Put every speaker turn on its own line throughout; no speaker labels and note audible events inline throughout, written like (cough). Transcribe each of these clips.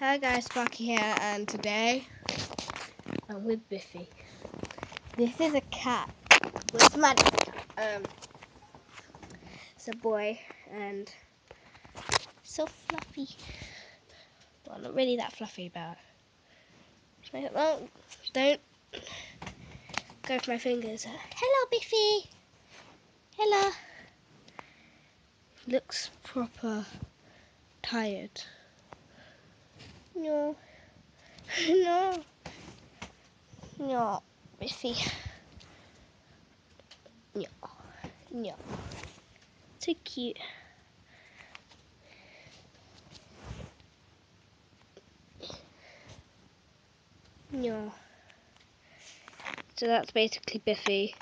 Hi guys, Sparkie here, and today I'm with Biffy. This is a cat. Where's Maddie? Um, it's a boy, and so fluffy. Well, not really that fluffy, but well, don't go for my fingers. Hello, Biffy. Hello. Looks proper tired. (laughs) No. No. No, Biffy. No. No. So cute. No. So that's basically Biffy.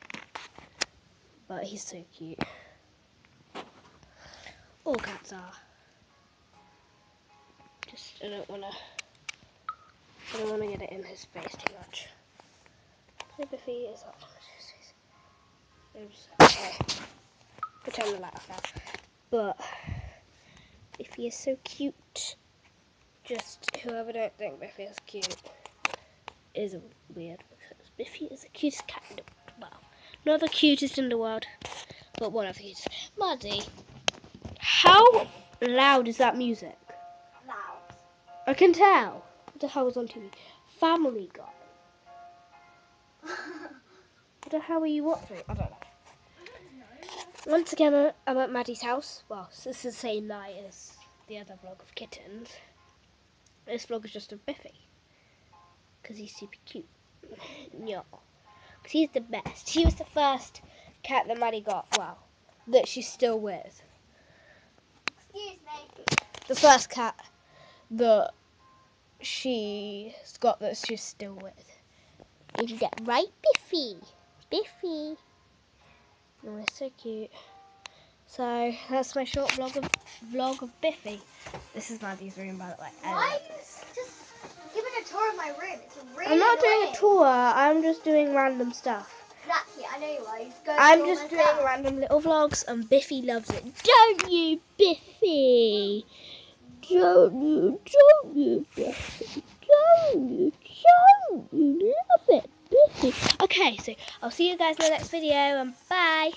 But he's so cute. All cats are. Just I don't wanna I don't wanna get it in his face too much. He is up Okay. Pretend the light off now. But if he is so cute, just whoever don't think Biffy is cute is weird because Biffy is the cutest cat in the world. Well, not the cutest in the world, but one of the cutest. Muddy, how loud is that music? I can tell. What the hell was on TV? Family Guy. (laughs) what the hell are you watching? I don't know. Once again, I'm at Maddie's house. Well, this is the same night as the other vlog of kittens. This vlog is just of Biffy. Because he's super cute. (laughs) yeah. Because he's the best. He was the first cat that Maddie got. Well, that she's still with.
Excuse me.
The first cat that she's got that she's still with. Is that right, Biffy? Biffy. Oh, it's so cute. So that's my short vlog of vlog of Biffy. This is Maddie's room, by the way.
Why?
love this.
Just giving a tour of my room. It's really
I'm not doing a tour. I'm just doing random stuff.
Exactly. I know you are. You
I'm just doing random little vlogs, and Biffy loves it. Don't you, Biffy? Biffy? You? Don't you love it? Okay, so I'll see you guys in the next video, and bye.